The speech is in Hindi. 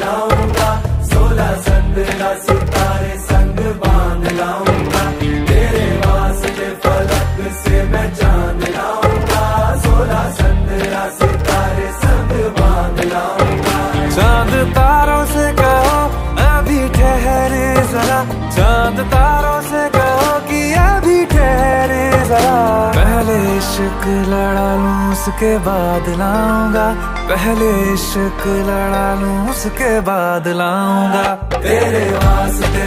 लाऊँगा, सोलह सितारे संग बाँध सोलह सितारे संग बाँध तारों से कहो, अभी ठहरे चाँद तारों से कहो कि अभी ठहरे जरा। पहले इश्क लड़ा लूँ, उसके बाद लाऊँगा। पहले इश्क लड़ा लूँ, उसके बाद लाऊँगा। तेरे वास्ते